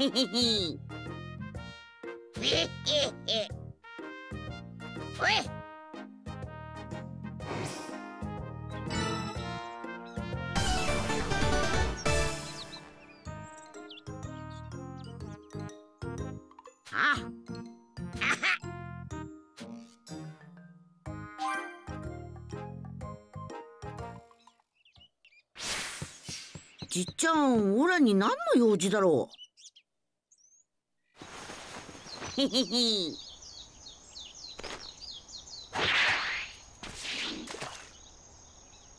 へへへ。へへへ。おい。あじっちゃんオラに何の用事だろうへへへ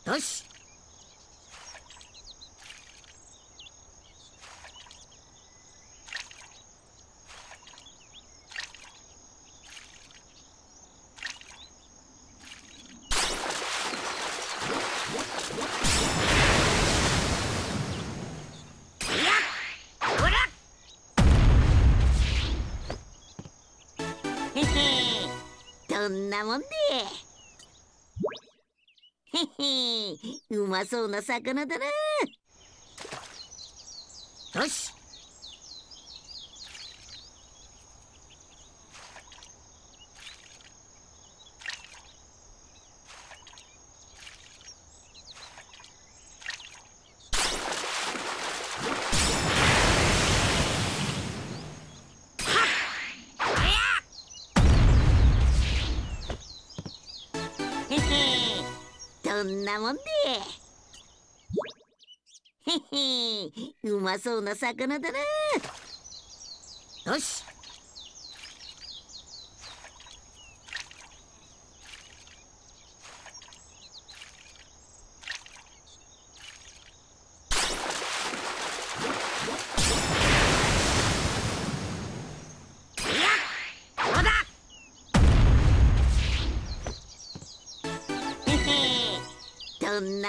よし。どんなもんで。へ へうまそうな魚だな。なもんで。へへうまそうな魚だな。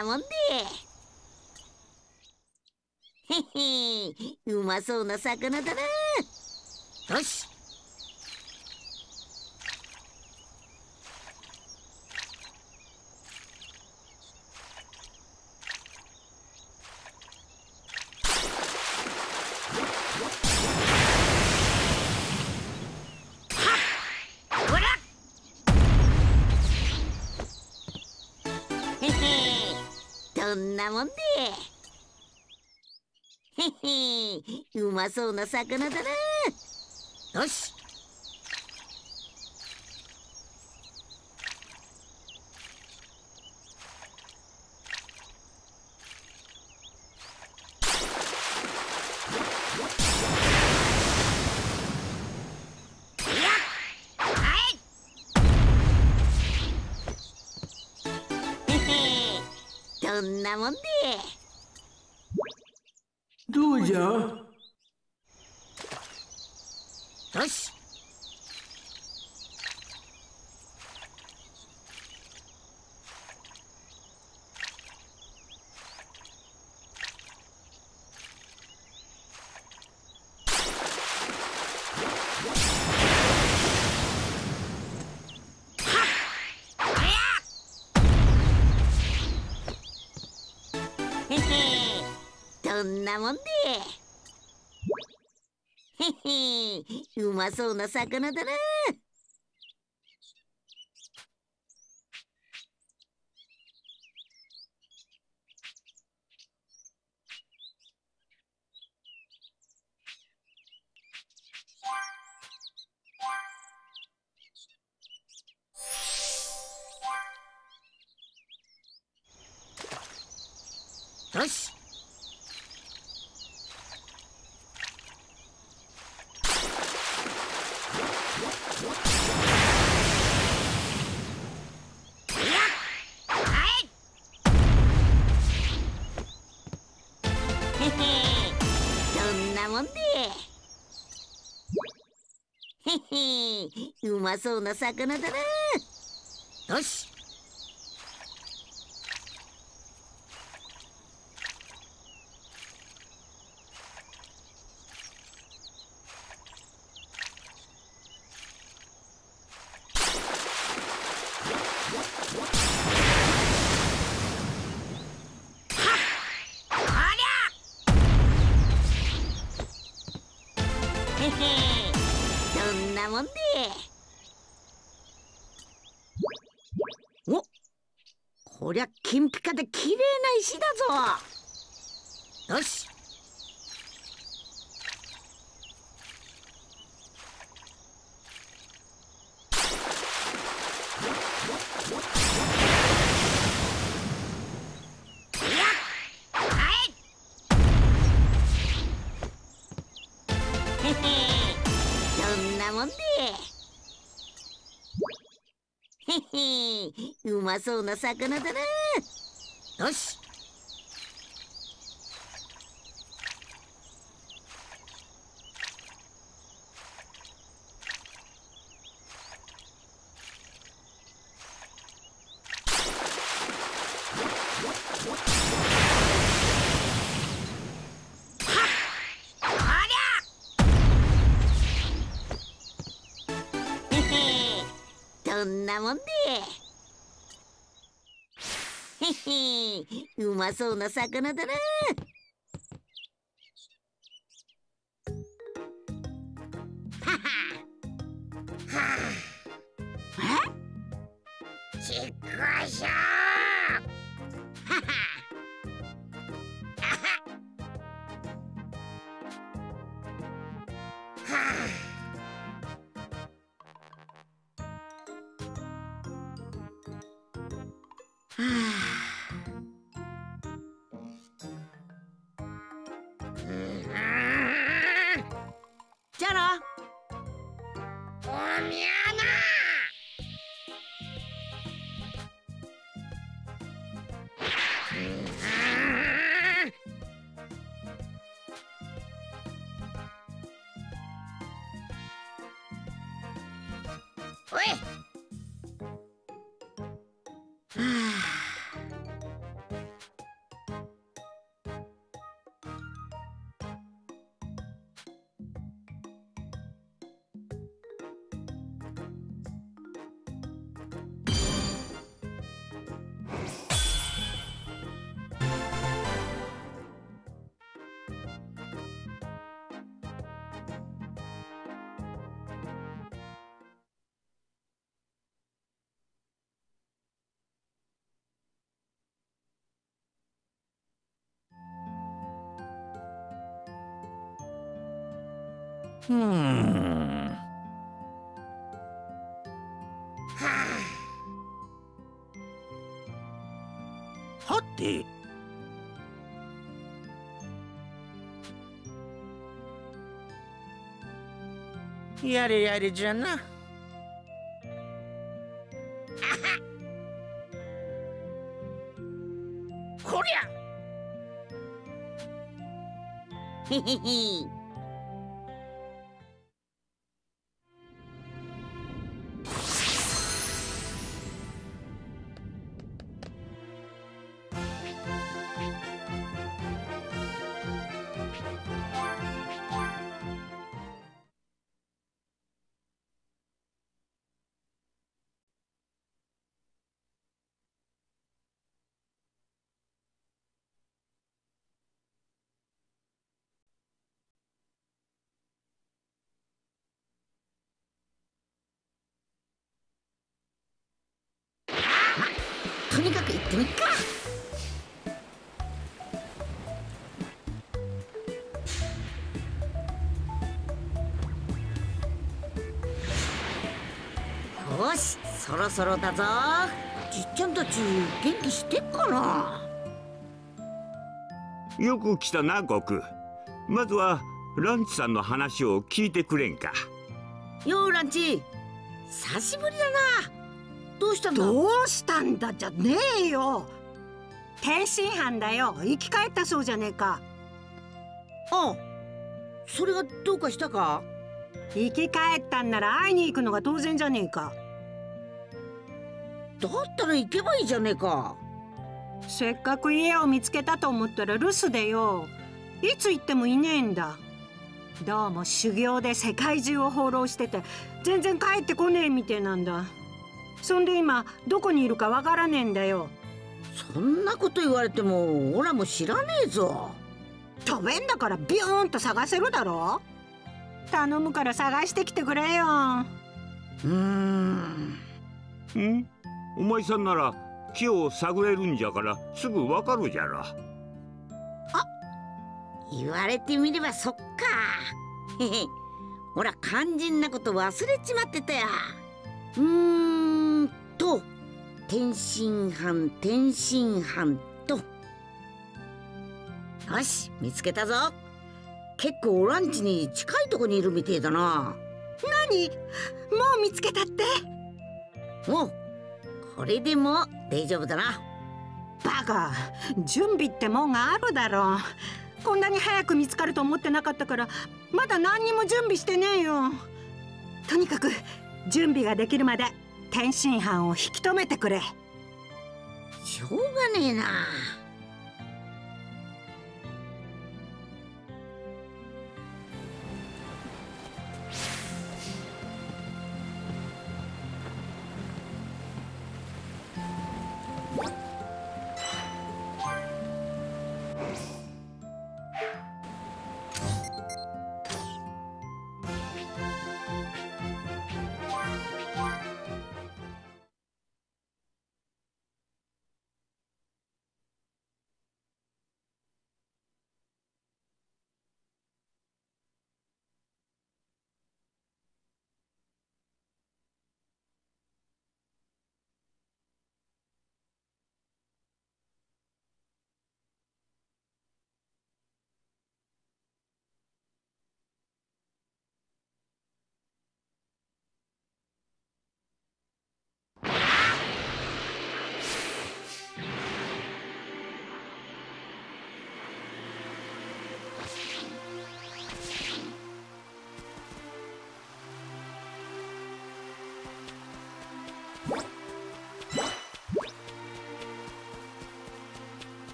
なもんで。へへ。うまそうな魚だな。そんなもんで。へへ。うまそうな魚だな。よし。なもんで。どうじゃよしへへどんなもんで。へへうまそうな魚だな。よし。まそうな魚だな。うまそうな魚だな。よし。そ んなもんでへへうまそうな魚だな。ふんはてやれやれじゃな。こりゃ。へへへろそろだぞ。じっちゃんたち元気してっかな？よく来たな悟空。まずはランチさんの話を聞いてくれんか。ようランチ。久しぶりだな。どうしたんだ？どうしたんだじゃねえよ。天津飯だよ。生き返ったそうじゃねえか。あそれがどうかしたか？生き返ったんなら会いに行くのが当然じゃねえかだったら行けばいいじゃねえか。せっかく家を見つけたと思ったら留守でよ。いつ行ってもいねえんだ。どうも修行で世界中を放浪してて全然帰ってこねえみてえなんだ。そんで今どこにいるかわからねえんだよ。そんなこと言われてもオラも知らねえぞ。飛べんだからビューンと探せるだろ。頼むから探してきてくれよ。うーん。ん？お前さんなら木を探れるんじゃからすぐわかるじゃろ。言われてみればそっか。へ へほら肝心なこと忘れちまってたやうーんと天津飯天津飯と。よし見つけたぞ。結構オランチに近いとこにいるみてえだな。何？もう見つけたって？おうこれでも大丈夫だな。バカ準備ってもんがあるだろ。うこんなに早く見つかると思ってなかったからまだ何にも準備してねえよ。とにかく準備ができるまで天津飯を引き止めてくれ。しょうがねえな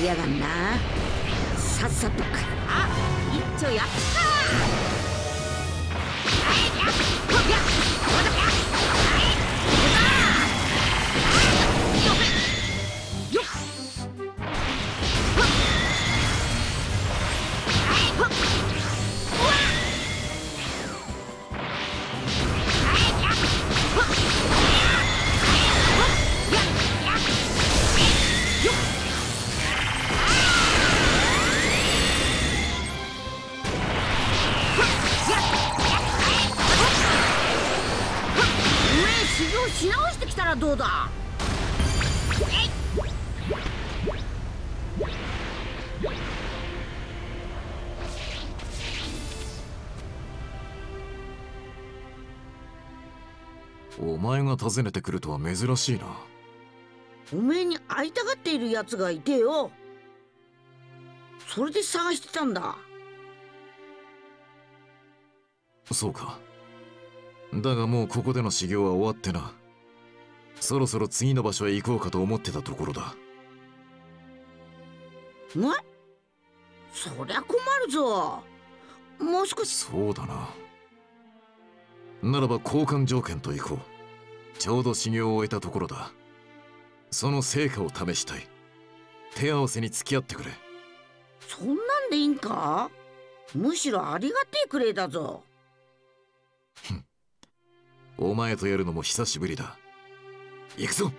いやがんな。さっさとかあ一丁や。ったお訪ねてくるとは珍しいな。おめえに会いたがっているやつがいてよ。それで探してたんだ。そうか。だがもうここでの修行は終わってな。そろそろ次の場所へ行こうかと思ってたところだ。お前そりゃ困るぞ。もう少し。そうだな。ならば交換条件と行こうちょうど修行を終えたところだ。その成果を試したい。手合わせに付き合ってくれ。そんなんでいいんか？むしろありがてえくれだぞ。お前とやるのも久しぶりだ。行くぞ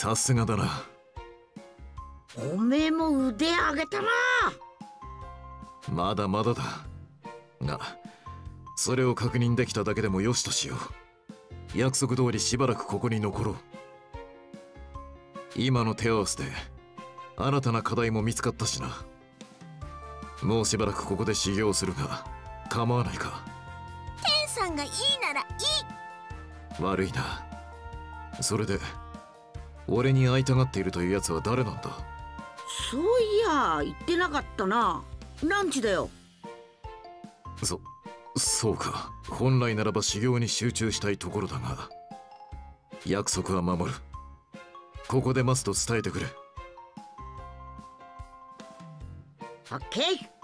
さすがだな。おめえも腕上げたな。まだまだだ。がそれを確認できただけでもよしとしよう。約束通りしばらくここに残ろう。今の手合わせで新たな課題も見つかったしな。もうしばらくここで修行するが構わないか。天さんがいいならいい。悪いな。それで俺に会いたがっているというやつは誰なんだ？そういや言ってなかったな。ランチだよ。そそうか。本来ならば修行に集中したいところだが。約束は守る。ここで待つと伝えてくれ。オッケー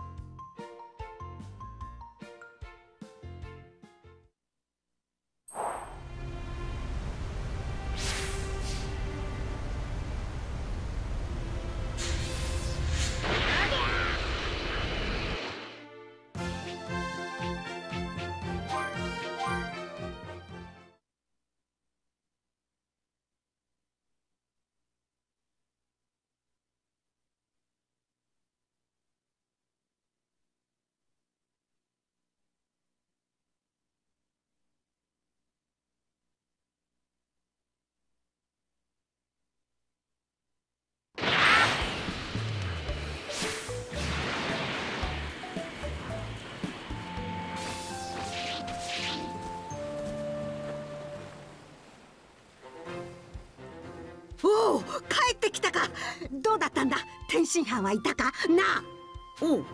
どうだったんだ？天津飯はいたか？なあ。おう。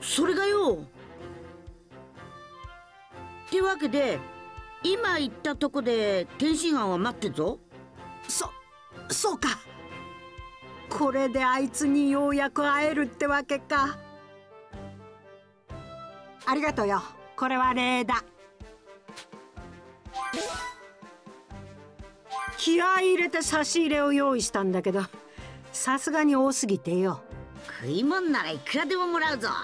それがよ。ってわけで今言ったとこで天津飯は待ってんぞ。そそうか。これであいつにようやく会えるってわけか。ありがとうよ。これは礼だ。気合い入れて差し入れを用意したんだけどさすがに多すぎてよ。食い物ならいくらでももらうぞ。よ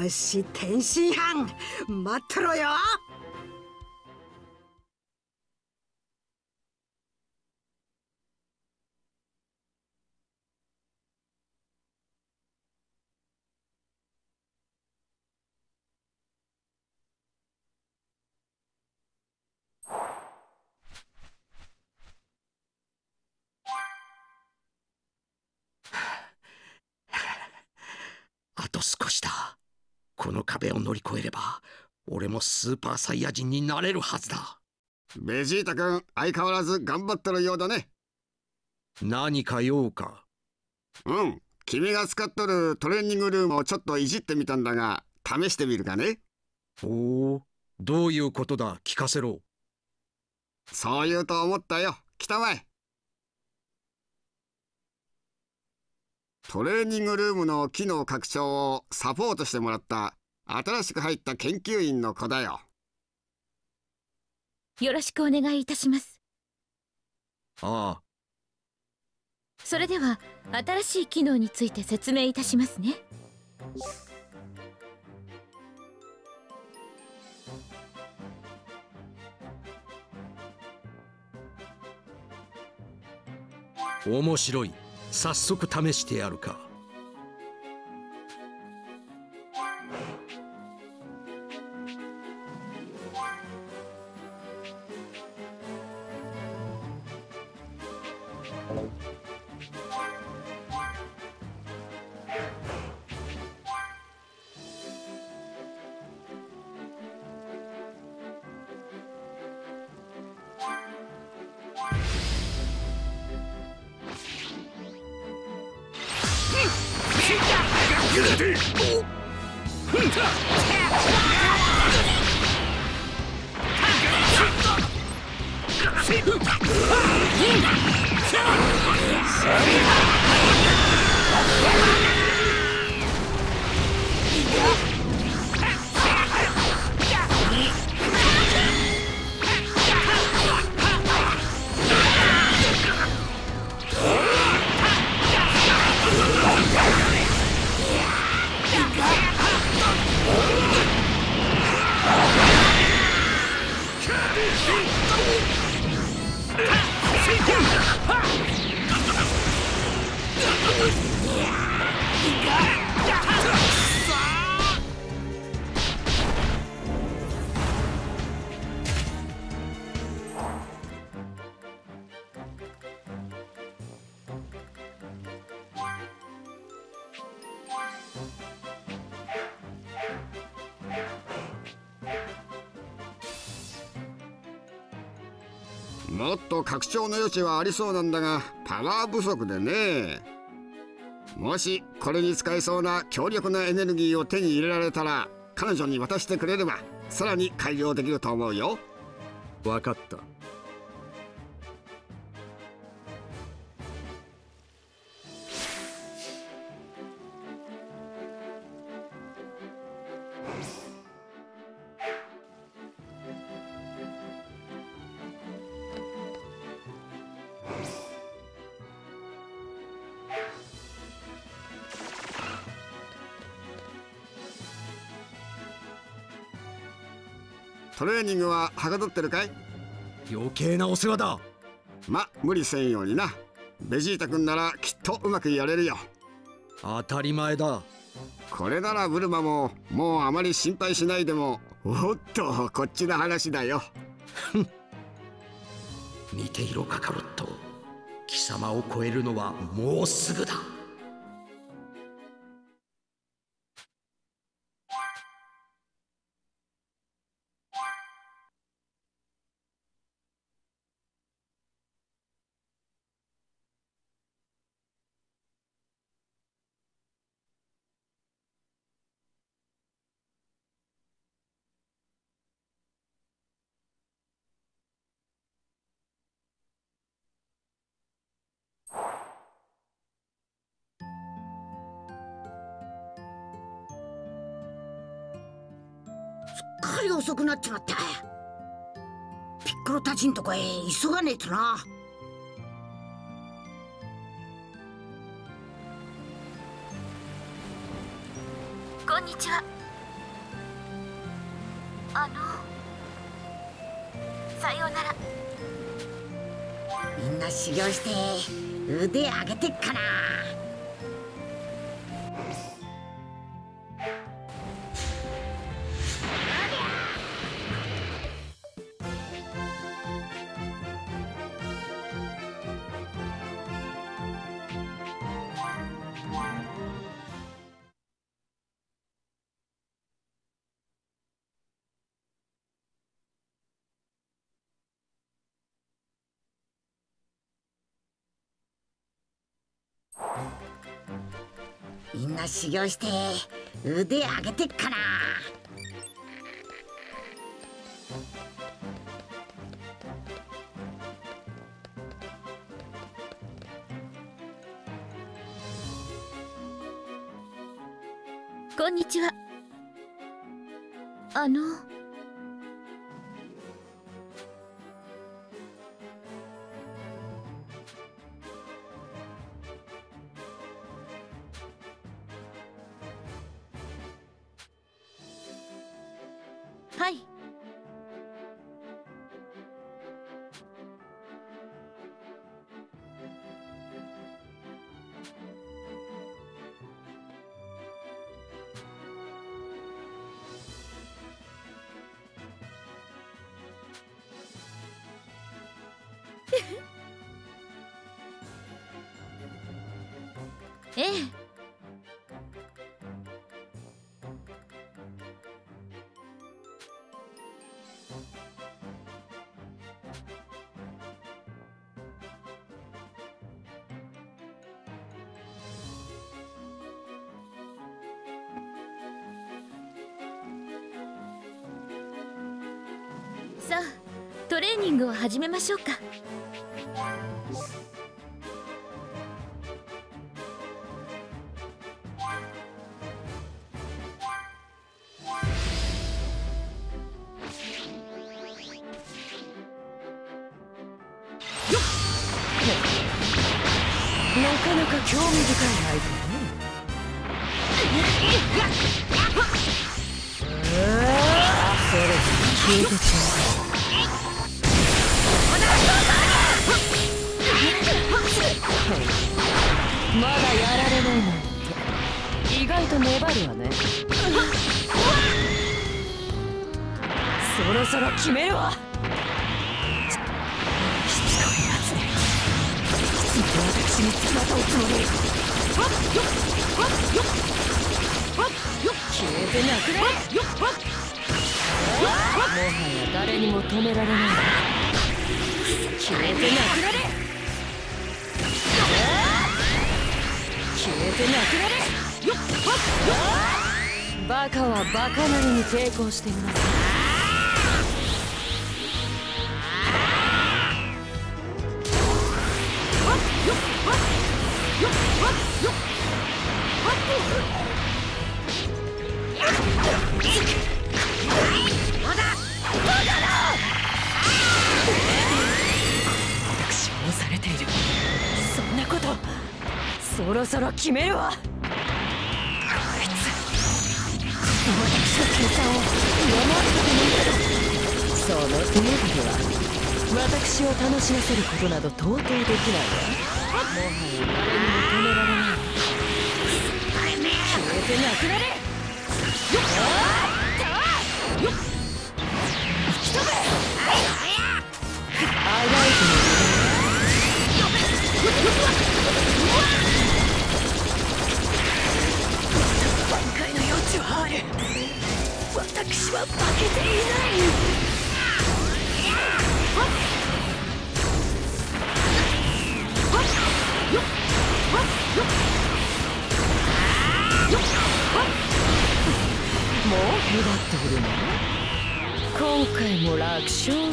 ーし天津飯。待ってろよと少しだ。この壁を乗り越えれば俺もスーパーサイヤ人になれるはずだ。ベジータ君相変わらず頑張ってるようだね。何か用か？うん君が使っとるトレーニングルームをちょっといじってみたんだが試してみるかね。おおどういうことだ？聞かせろ。そう言うと思ったよ。来たまえトレーニングルームの機能拡張をサポートしてもらった新しく入った研究員の子だよ。よろしくお願いいたします。ああ。それでは新しい機能について説明いたしますね。面白い早速試してやるか。拡張の余地はありそうなんだがパワー不足でね。もしこれに使えそうな強力なエネルギーを手に入れられたら彼女に渡してくれればさらに改良できると思うよ。分かった。ニングははかどってるかい？余計なお世話だ。ま無理せんようにな。ベジータ君ならきっとうまくやれるよ。当たり前だ。これならブルマももうあまり心配しないでもおっとこっちの話だよ。見ていろカカロット貴様を超えるのはもうすぐだり遅くなっちまった。ピッコロたちんとこへ急がねえとな。こんにちは。あのさようなら。みんな修行して腕上げてっかな修行して腕上げてっかな。こんにちは。あの始めましょうか。ねそろそろ決めるわ。しつこいやつねいつまで私につきまとうつもり消えてなくねもはや誰にも止められない消えてなくなれ消えてなくなれよっはっバカはバカなりに抵抗しています。しませることなど到底できない。わもはや誰にも止められない。消えてなくなれよっよっ吹き飛べあがい。てみる挽回の余地はある私は負けてい。ない。っておるの今回も楽勝ね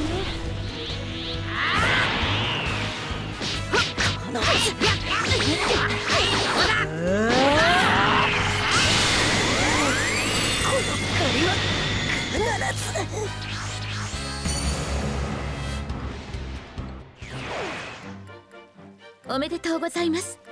このおめでとうございます。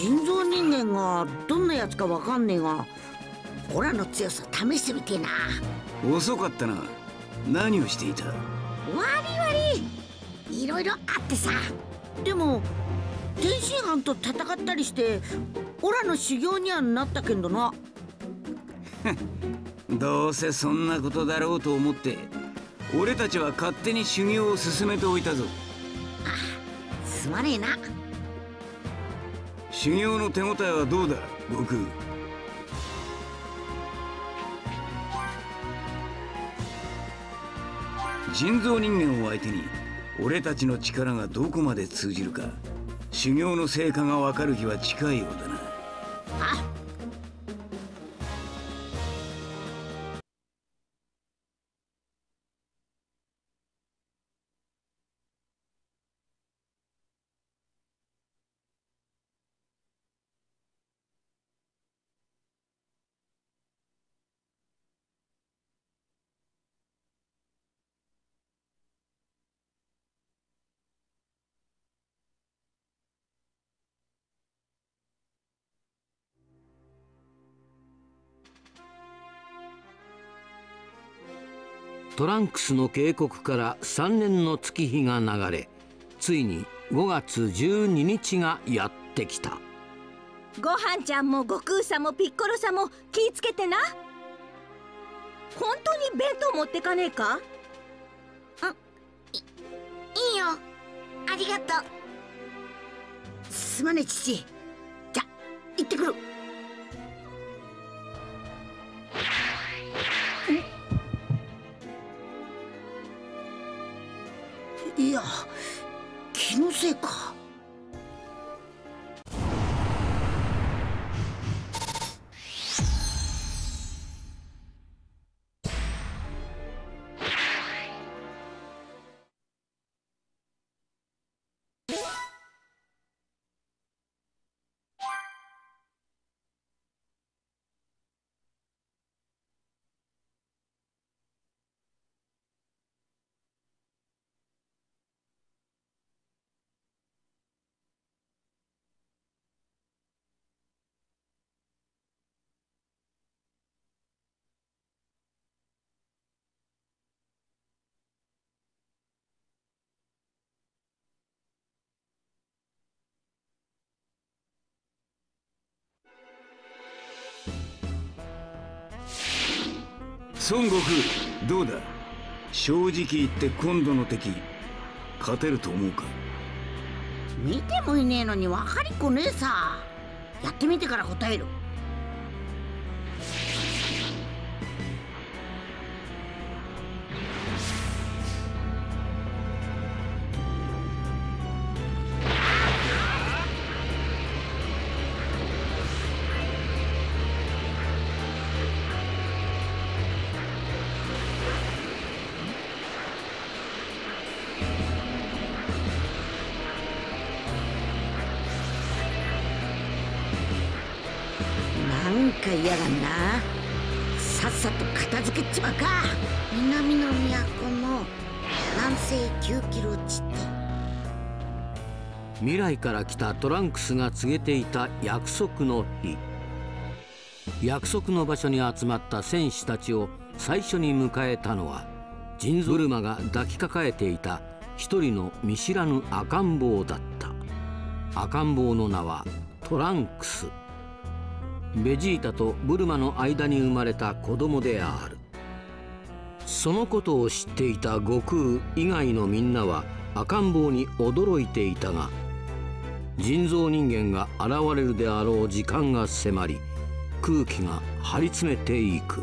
人造人間がどんなやつかわかんねえがオラの強さ試してみてえな。遅かったな。何をしていた？わりわりいろいろあってさ。でも天津飯と戦ったりしてオラの修行にはなったけんどな。どうせそんなことだろうと思って俺たちは勝手に修行を進めておいたぞ。すまねえな修行の手応えはどうだ？悟空人造人間を相手に俺たちの力がどこまで通じるか修行の成果が分かる日は近いようだな。トランクスの警告から3年の月日が流れついに5月12日がやってきた。ごはんちゃんも悟空さんもピッコロさんも気ぃつけてな。本当に弁当持ってかねえか？いいよ。ありがとう。すまねえ父。じゃ行ってくる孫悟空どうだ？正直言って今度の敵勝てると思うか？見てもいねえのに分かりっこねえさ。やってみてから答える。未来から来たトランクスが告げていた約束の日。約束の場所に集まった戦士たちを最初に迎えたのはジンズブルマが抱きかかえていた一人の見知らぬ赤ん坊だった。赤ん坊の名はトランクス。ベジータとブルマの間に生まれた子供である。そのことを知っていた悟空以外のみんなは赤ん坊に驚いていたが人造人間が現れるであろう時間が迫り空気が張り詰めていく。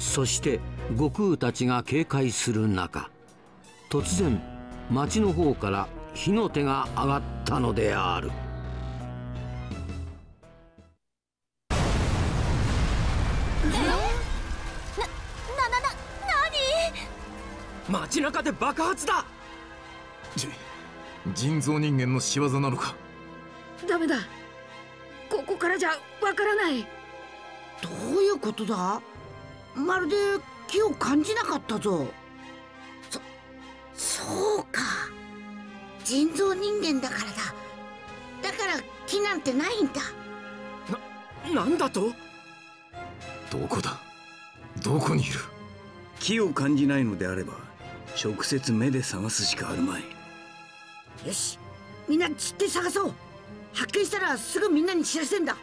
そして悟空たちが警戒する中突然町の方から火の手が上がったのである。ななな何街中で爆発だ！じ人造人間の仕業なのか？ダメだ。ここからじゃわからない。どういうことだ？まるで気を感じなかったぞ。そそうか。人造人間だからだ。だから気なんてないんだ。ななんだと？どこだ？どこにいる？気を感じないのであれば直接目で探すしかあるまいよし。みんな散って探そう。発見したらすぐみんなに知らせんだ。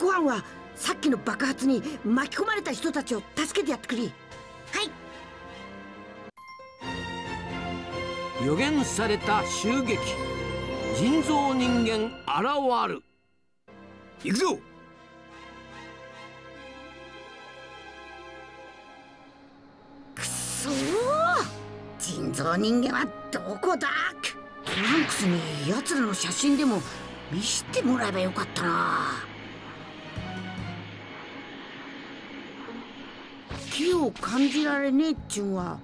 ご飯はさっきの爆発に巻き込まれた人たちを助けてやってくれ。はい。予言された襲撃。人造人間現る。行くぞ。くそー。人造人間はどこだトランクスに奴らの写真でも見せてもらえばよかったな。気を感じられねえっちゅうんは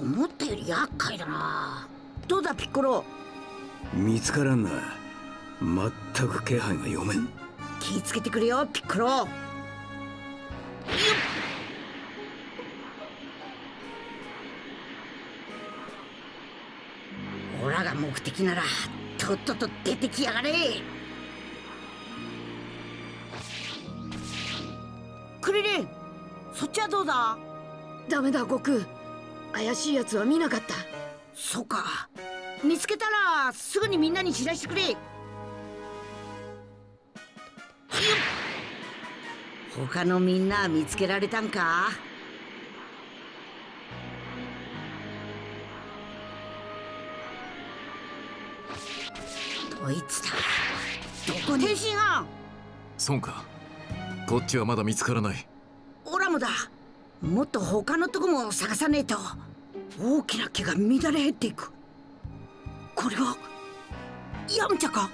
思ったより厄介だな。どうだピッコロ？見つからんな。全く気配が読めん。気ぃつけてくれよピッコロオラが目的ならとっとと出てきやがれ。クリリンそっちはどうだ？ダメだ悟空。怪しいやつは見なかった。そうか。見つけたらすぐにみんなに知らせてくれ。他のみんな見つけられたんか？どいつだ。どこ天津飯そうか。こっちはまだ見つからない。オラもだ。もっと他のとこも探さねえと。大きな木が乱れ減っていく。これはヤムチャか？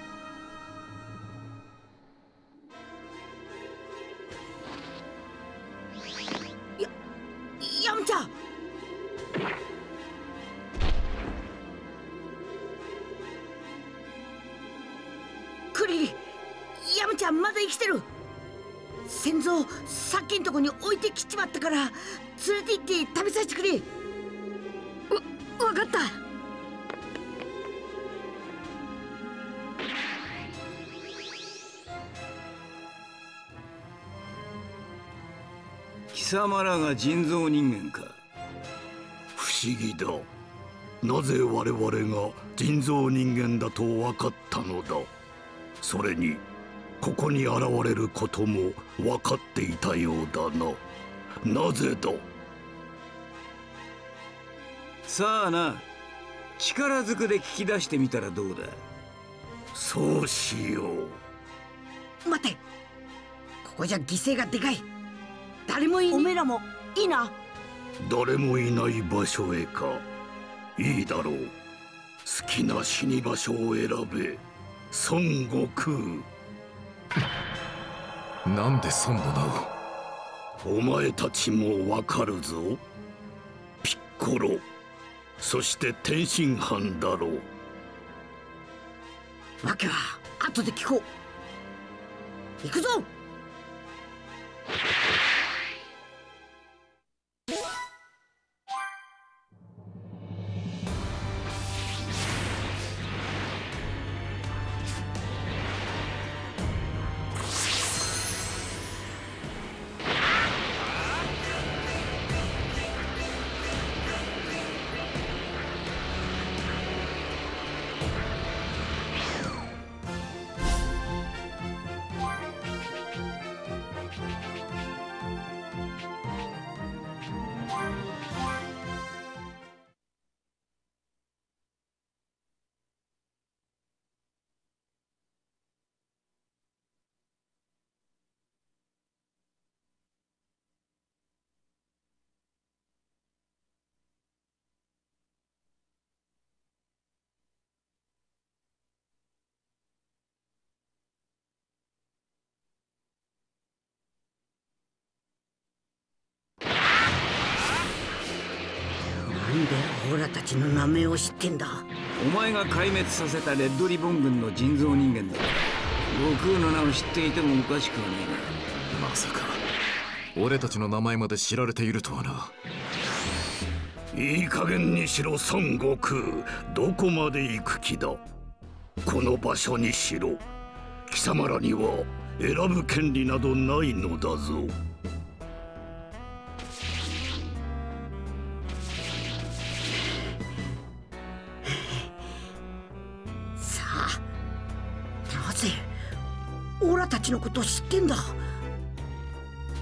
生きてる。先祖さっきんとこに置いてきちまったから連れて行って食べさせてくれ。わ分かった。貴様らが人造人間か。不思議だ。なぜ我々が人造人間だと分かったのだ。それにここに現れることも分かっていたようだな。なぜだ？さあな。力ずくで聞き出してみたらどうだ？そうしよう。待て。ここじゃ犠牲がでかい。誰もいおめえらもいいな。誰もいない場所へか。いいだろう。好きな死に場所を選べ。孫悟空なんで孫の名をお前たちもわかるぞ。ピッコロ。そして天津飯だろう。わけは後で聞こう。行くぞオラたちの名前を知ってんだ。お前が壊滅させたレッドリボン軍の人造人間だ。悟空の名を知っていてもおかしくはねえな。まさか俺たちの名前まで知られているとはな。いい加減にしろ孫悟空。どこまで行く気だ？この場所にしろ。貴様らには選ぶ権利などないのだぞと知ってんだ。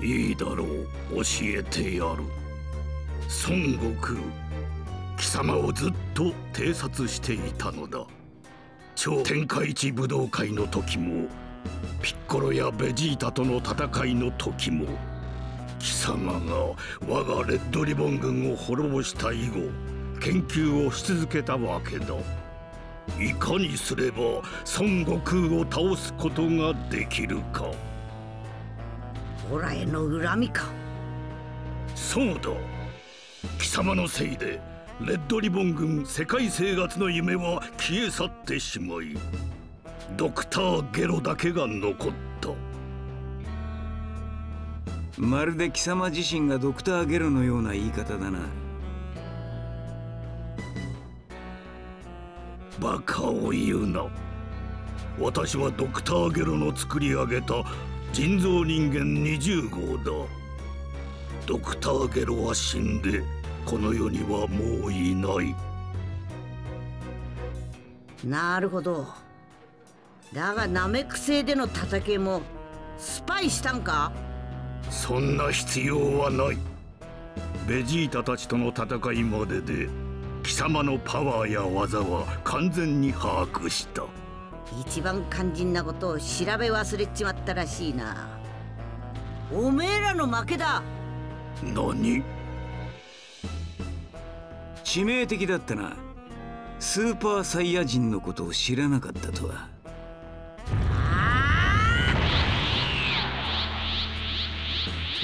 いいだろう。教えてやる。孫悟空貴様をずっと偵察していたのだ。超天下一武道会の時もピッコロやベジータとの戦いの時も貴様が我がレッドリボン軍を滅ぼした以後研究をし続けたわけだ。いかにすれば孫悟空を倒すことができるか。オラへの恨みか。そうだ。貴様のせいでレッドリボン軍世界生活の夢は消え去ってしまいドクターゲロだけが残った。まるで貴様自身がドクターゲロのような言い方だなバカを言うな。私はドクターゲロの作り上げた人造人間20号だ。ドクターゲロは死んでこの世にはもういない。なるほど。だがナメック星での戦いもスパイしたんか？そんな必要はない。ベジータたちとの戦いまでで貴様のパワーや技は完全に把握した。一番肝心なことを調べ忘れちまったらしいな。おめえらの負けだ。何？致命的だったな。スーパーサイヤ人のことを知らなかったとは。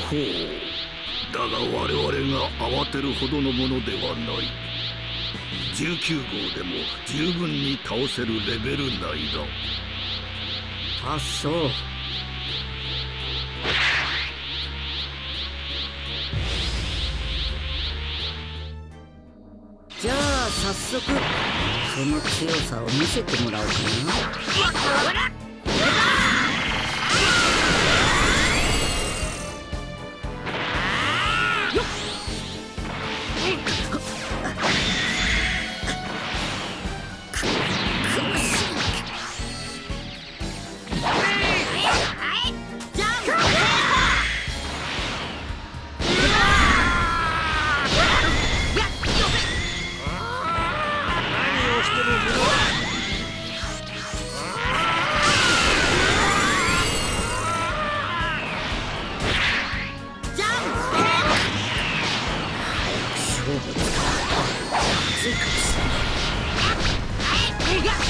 ほう。だが我々が慌てるほどのものではない19号でも十分に倒せるレベル内だあそう。じゃあ早速その強さを見せてもらおうかな Yeah.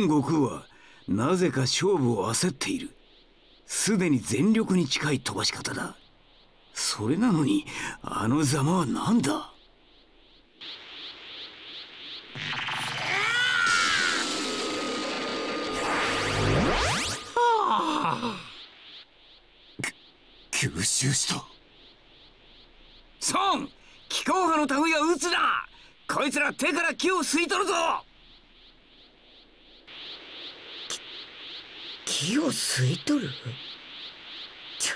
孫悟空はなぜか勝負を焦っている。すでに全力に近い飛ばし方だ。それなのにあのざまは何だ？吸収した。孫気候派の類は撃つなこいつら手から木を吸い取るぞ木を吸い取る？ち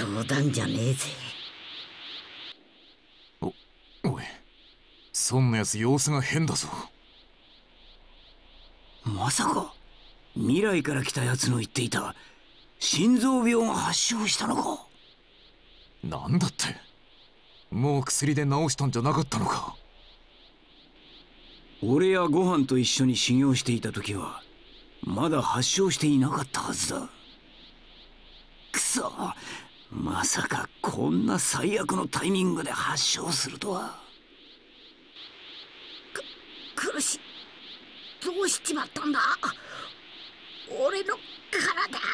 ょ冗談じゃねえぜ。おいそんなやつ様子が変だぞ。まさか未来から来たやつの言っていた心臓病が発症したのか？なんだって。もう薬で治したんじゃなかったのか？俺やご飯と一緒に修行していた時はまだ発症していなかったはずだ。くそ。まさかこんな最悪のタイミングで発症するとは。苦しい。どうしちまったんだ。俺の体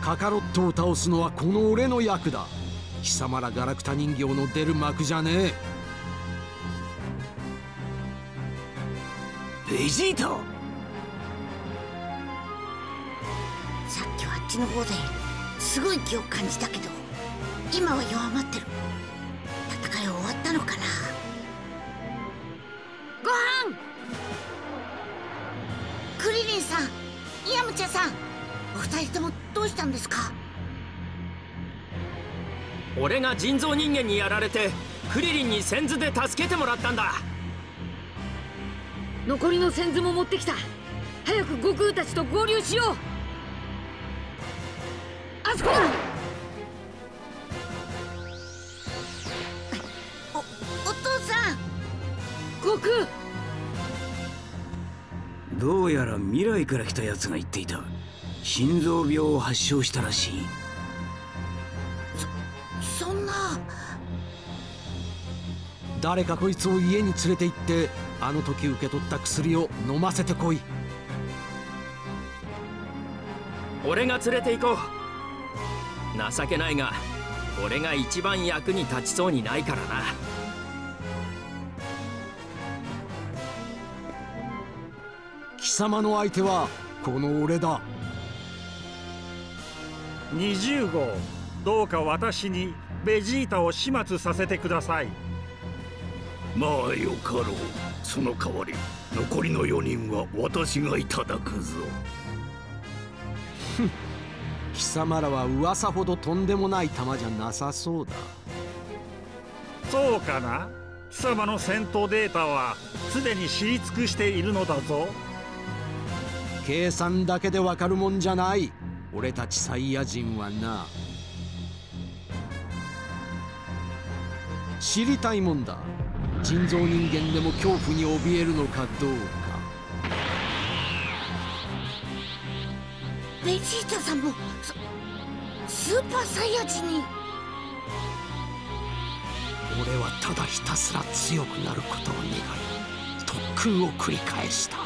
カカロットを倒すのはこの俺の役だ。貴様らガラクタ人形の出る幕じゃねえ。ベジータ。さっきはあっちの方ですごい気を感じたけど今は弱まってる。ったのかな？ご飯！クリリンさんヤムチャさんお二人ともどうしたんですか？俺が人造人間にやられてクリリンに先頭で助けてもらったんだ。残りの先頭も持ってきた。早く悟空たちと合流しよう。あそこだどうやら未来から来た奴が言っていた。心臓病を発症したらしい。そんな。誰かこいつを家に連れて行ってあの時受け取った薬を飲ませてこい。俺が連れて行こう。情けないが俺が一番役に立ちそうにないからな様の相手はこの俺だ。20号どうか私にベジータを始末させてください。まあよかろう。その代わり残りの4人は私がいただくぞ。貴様らは噂ほどとんでもない玉じゃなさそうだ。そうかな貴様の戦闘データはすでに知り尽くしているのだぞ計算だけでわかるもんじゃない。俺たちサイヤ人はな。知りたいもんだ。人造人間でも恐怖に怯えるのかどうか。ベジータさんもスーパーサイヤ人に。俺はただひたすら強くなることを願い特訓を繰り返した。そ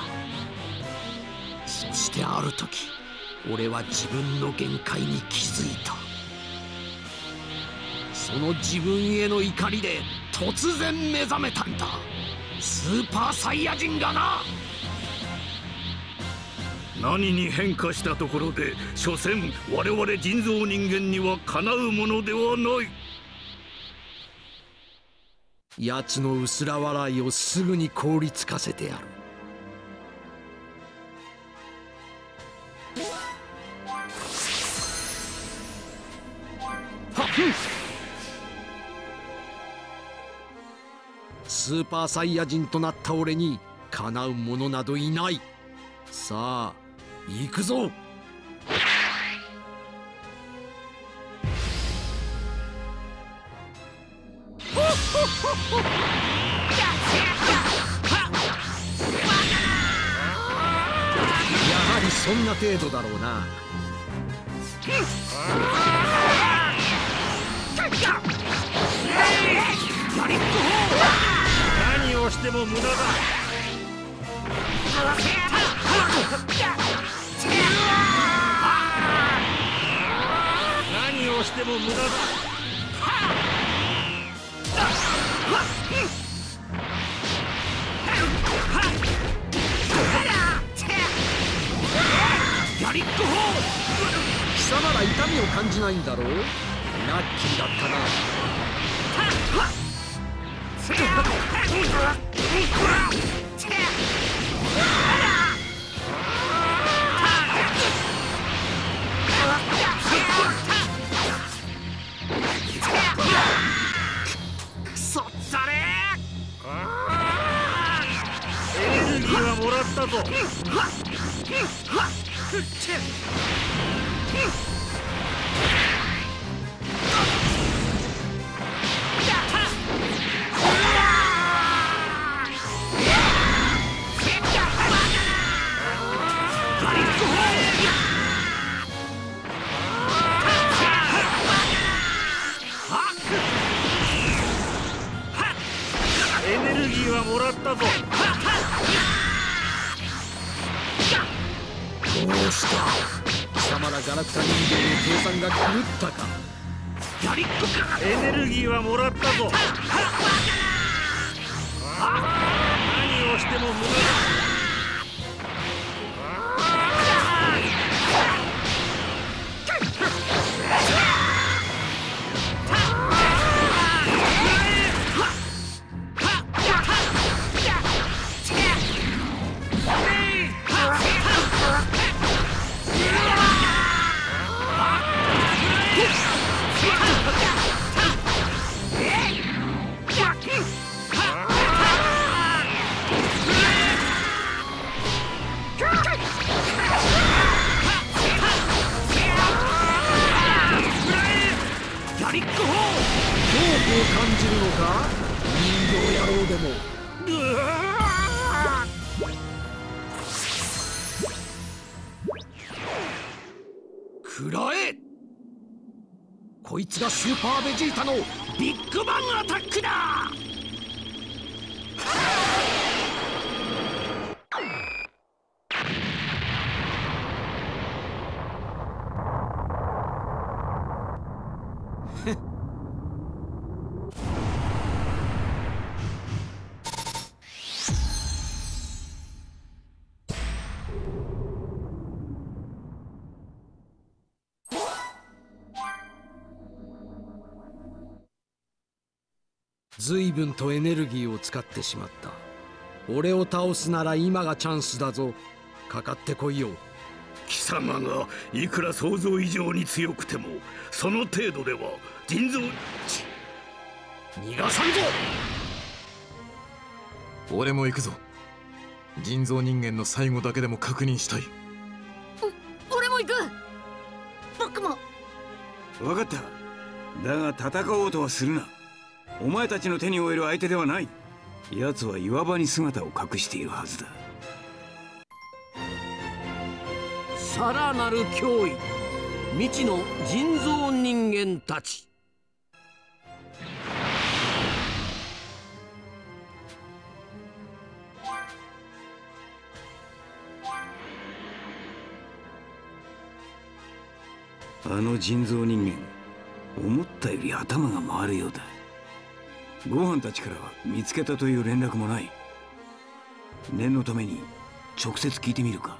してある時俺は自分の限界に気づいた。その自分への怒りで突然目覚めたんだ。スーパーサイヤ人がな。何に変化したところで所詮我々人造人間にはかなうものではない。奴の薄ら笑いをすぐに凍りつかせてやるスーパーサイヤ人となった俺にかなう者などいない。さあ行くぞ。やはりそんな程度だろうな。何をしても無駄だ。何をしても無駄だ。やりっこ貴様ら痛みを感じないんだろうラッキーだったなくそったれエネルギーはもらったぞ。随分とエネルギーを使ってしまった。俺を倒すなら今がチャンスだぞ。かかってこいよ。貴様がいくら想像以上に強くてもその程度では腎臓逃がさんぞ。俺も行くぞ。人造人間の最後だけでも確認したい。俺も行く。僕も。分かった。だが戦おうとはするなお前たちの手に負える相手ではない。奴は岩場に姿を隠しているはずだ。さらなる脅威。未知の人造人間たち。あの人造人間思ったより頭が回るようだご飯たちからは見つけたという連絡もない。念のために直接聞いてみるか。